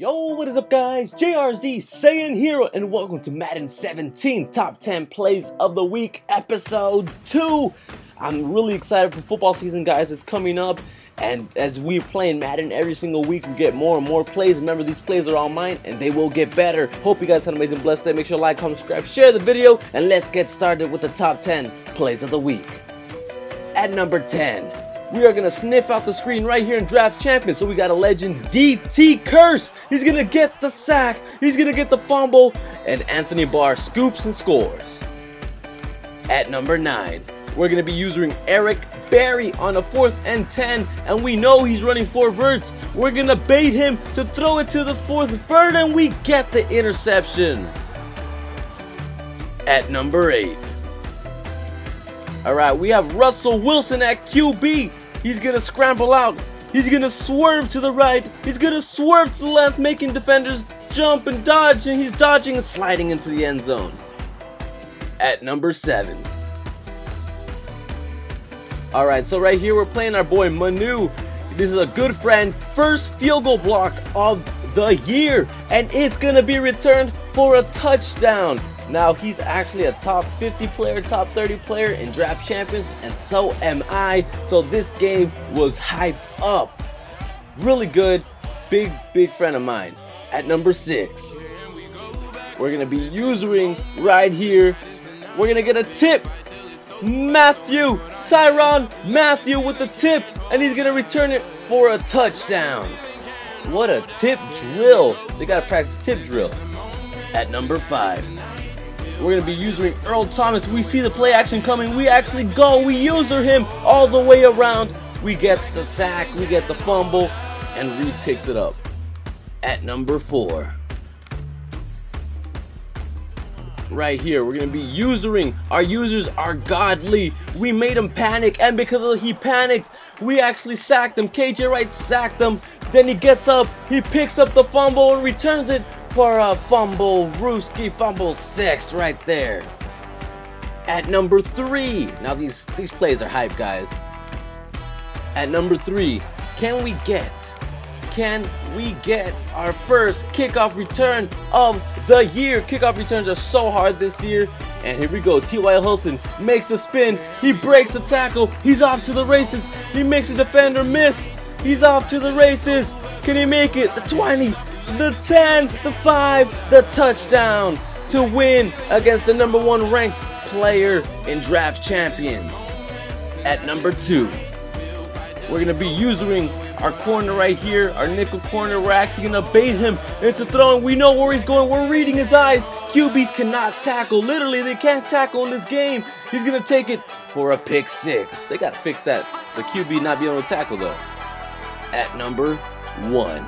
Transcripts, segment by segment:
Yo, what is up guys? JRZ Saiyan here and welcome to Madden 17 Top 10 Plays of the Week Episode 2. I'm really excited for football season guys, it's coming up and as we're playing Madden every single week we get more and more plays. Remember these plays are all mine and they will get better. Hope you guys had an amazing blessed day. Make sure to like, comment, subscribe, share the video and let's get started with the top 10 plays of the week. At number 10, we are gonna sniff out the screen right here in Draft Champions. So we got a legend, DT Curse. He's gonna get the sack, he's gonna get the fumble, and Anthony Barr scoops and scores. At number nine, we're gonna be using Eric Berry on a fourth and 10, and we know he's running four verts. We're gonna bait him to throw it to the fourth vert, and we get the interception. At number eight, all right, we have Russell Wilson at QB. He's gonna scramble out. He's gonna swerve to the right. He's gonna swerve to the left, making defenders jump and dodge, and he's dodging and sliding into the end zone. At number seven. All right, so right here we're playing our boy Manu. This is a good friend, first field goal block of the year, and it's gonna be returned for a touchdown. Now he's actually a top 50 player, top 30 player in draft champions, and so am I. So this game was hyped up. Really good, big, big friend of mine. At number six, we're gonna be using right here. We're gonna get a tip. Mathieu, Tyrann Mathieu with the tip, and he's gonna return it for a touchdown. What a tip drill. They gotta practice tip drill. At number five, we're going to be using Earl Thomas. We see the play action coming. We actually go. We user him all the way around. We get the sack. We get the fumble. And Reed picks it up. At number four. Right here, we're to be usering. Our users are godly. We made him panic. And because he panicked, we actually sacked him. KJ Wright sacked him. Then he gets up. He picks up the fumble and returns it for a fumble, Rooski fumble six right there. At number three, now these, these plays are hype, guys. At number three, can we get, can we get our first kickoff return of the year? Kickoff returns are so hard this year. And here we go, T.Y. Hilton makes a spin, he breaks a tackle, he's off to the races, he makes a defender miss, he's off to the races, can he make it? The 20, the 10, the 5, the touchdown to win against the number one ranked player in draft champions. At number 2, we're going to be using our corner right here, our nickel corner. We're actually going to bait him into throwing. We know where he's going. We're reading his eyes. QBs cannot tackle. Literally, they can't tackle in this game. He's going to take it for a pick six. They got to fix that. The QB not being able to tackle, though. At number one.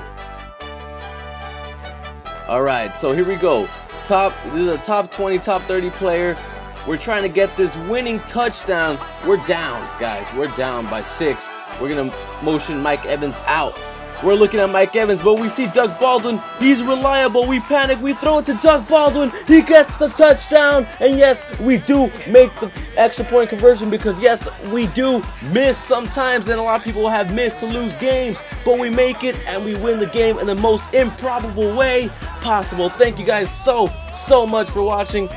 All right, so here we go. Top, this is a top 20, top 30 player. We're trying to get this winning touchdown. We're down, guys. We're down by six. We're gonna motion Mike Evans out. We're looking at Mike Evans, but we see Doug Baldwin. He's reliable. We panic. We throw it to Doug Baldwin. He gets the touchdown. And yes, we do make the extra point conversion because yes, we do miss sometimes. And a lot of people have missed to lose games. But we make it and we win the game in the most improbable way possible. Thank you guys so, so much for watching.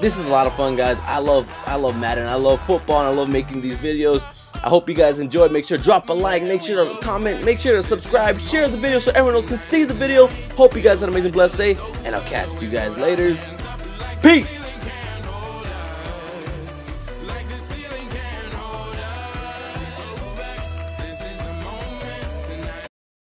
This is a lot of fun, guys. I love, I love Madden. I love football. And I love making these videos. I hope you guys enjoyed. Make sure to drop a like, make sure to comment, make sure to subscribe, share the video so everyone else can see the video. Hope you guys had an amazing blessed day, and I'll catch you guys later. Peace!